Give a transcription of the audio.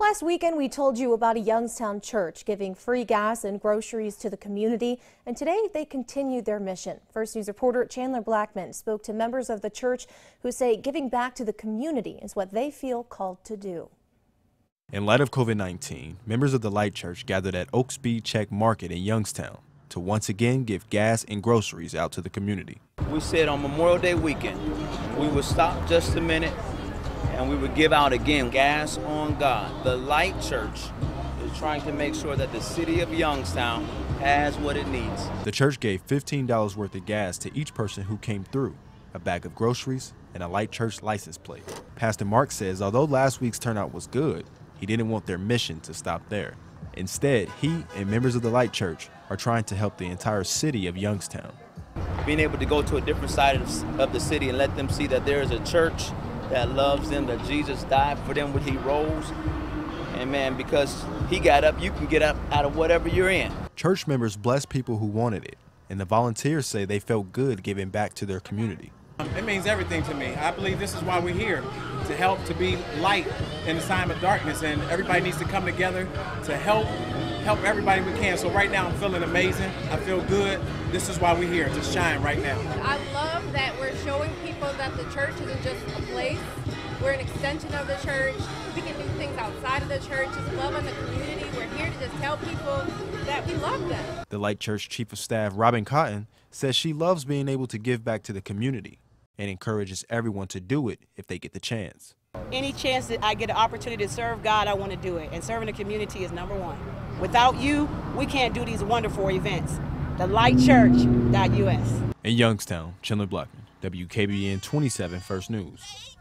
Last weekend, we told you about a Youngstown church giving free gas and groceries to the community, and today they continued their mission. First News reporter Chandler Blackman spoke to members of the church who say giving back to the community is what they feel called to do. In light of COVID 19, members of the Light Church gathered at Oak Speed Check Market in Youngstown to once again give gas and groceries out to the community. We said on Memorial Day weekend, we would stop just a minute and we would give out again gas on God. The Light Church is trying to make sure that the city of Youngstown has what it needs. The church gave $15 worth of gas to each person who came through, a bag of groceries, and a Light Church license plate. Pastor Mark says although last week's turnout was good, he didn't want their mission to stop there. Instead, he and members of the Light Church are trying to help the entire city of Youngstown. Being able to go to a different side of the city and let them see that there is a church that loves them, that Jesus died for them when he rose. And man, because he got up, you can get up out of whatever you're in. Church members blessed people who wanted it, and the volunteers say they felt good giving back to their community. It means everything to me. I believe this is why we're here, to help to be light in the time of darkness, and everybody needs to come together to help help everybody we can. So right now I'm feeling amazing. I feel good. This is why we're here, to shine right now. I love that we're showing people that the church isn't just a place. We're an extension of the church. We can do things outside of the church, just love in the community. We're here to just tell people that we love them. The Light Church Chief of Staff, Robin Cotton, says she loves being able to give back to the community and encourages everyone to do it if they get the chance. Any chance that I get an opportunity to serve God, I want to do it. And serving the community is number one. Without you, we can't do these wonderful events. The TheLightChurch.us. In Youngstown, Chandler Blackman, WKBN 27 First News.